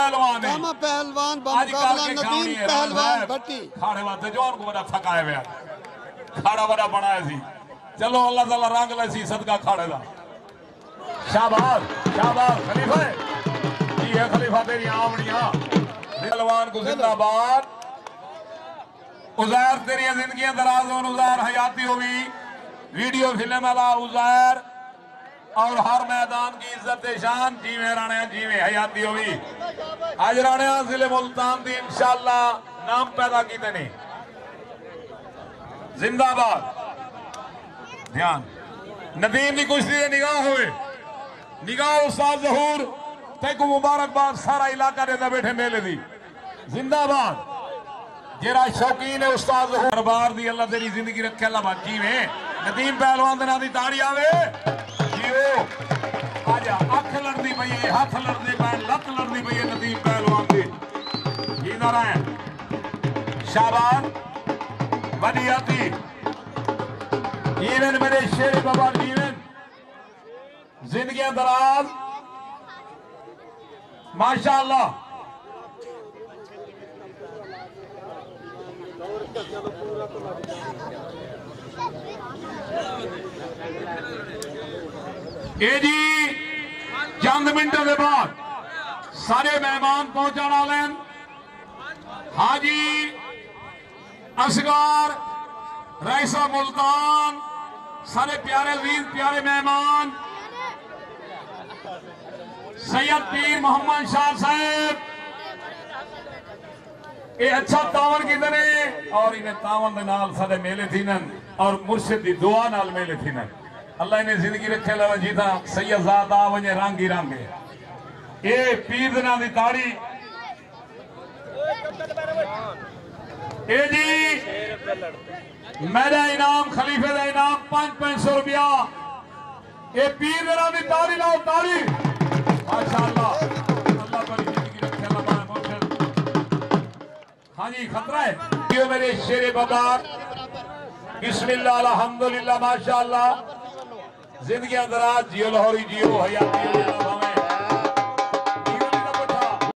پہلوان پہلوان بمقابلہ ندیم پہلوان بھٹی۔ کھاڑے واسطے جوان کو بڑا تھکائے ہویا کھاڑا بڑا بنایا سی۔ چلو اللہ تعالی رنگ لے سی صدقہ کھاڑے دا۔ شاباش شاباش خلیفہ۔ جی یہ خلیفہ تیری آمنیاں۔ پہلوان کو زندہ باد۔ عزیر تیری زندگیاں دراز ہون عزیر حیاتی ہوئی ویڈیو فلم والا عزیر۔ اور ہر میدان کی عزت شان جیوے رانے رانیا جی حیاتی ہوئی۔ آج رانیا ضلع ملتان دی انشاءاللہ نام پیدا کی نہیں زندہ بار دھیان۔ ندیم دی کچھ دیئے نگاہ ہوئے۔ نگاہ استاد ظہور، تیکو مبارک بار سارا علاقہ دے دے بیٹھے میلے دی۔ زندہ بار جیرا شوقین ہے استاد ظہور۔ بار دی اللہ تیری زندگی رکھے، اللہ بات جی میں ندیم پہلوان دنہ دی تاری آوے۔ ਜੀਓ ਅੱਜ ਅੱਖ ਲੜਦੀ ਪਈ ਏ ਹੱਥ ਲੜਦੇ ਪਏ ਲੱਤ ਲੜਦੀ ਪਈ ਏ ਨਦੀਮ ਪਹਿਲਵਾਨ ਦੀ ਜੀ ਨਾਰਾਇਣ ਸ਼ਾਬਾਸ਼ ਵਧੀਆ ਤੀ ਜੀਵਨ ਮੇਰੇ ਸ਼ੇਰ ਬਾਬਾ ਜੀਵਨ ਜ਼ਿੰਦਗੀਆਂ ਦਰਾਜ਼ ਮਾਸ਼ਾਅੱਲਾ Thank you. اے جی چند منٹ دے بعد سارے مہمان پہنچانا لین حاجی اصغار رئیسہ ملتان سارے پیارے ویر پیارے مہمان سید پیر محمد شاہ صاحب یہ اچھا تاون کی دنے اور انہیں تاون دنال سارے میلے تھینن اور مرشد دی دعا نال میلے تھینن اللہ نے زندگی رکھے لے لڑا جیتا سید زاد آ ونجے رانگی رانگے۔ اے پیر دنا دی تاڑی۔ اے جی میرا انام خلیفہ دا انام پانچ پانچ سو روپیہ۔ اے پیر دنا دی تاڑی لاؤ تاڑی۔ ماشاءاللہ۔ اللہ بڑی زندگی رکھے لڑا ہاں جی خطرہ ہے۔ میرے شیر بابا۔ بسم اللہ، الحمدللہ، ماشاءاللہ۔ زندگی دراز جیو لاہوری جیو حیاتی